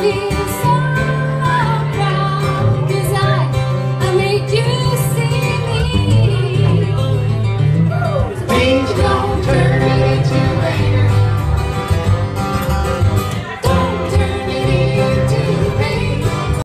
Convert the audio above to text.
feel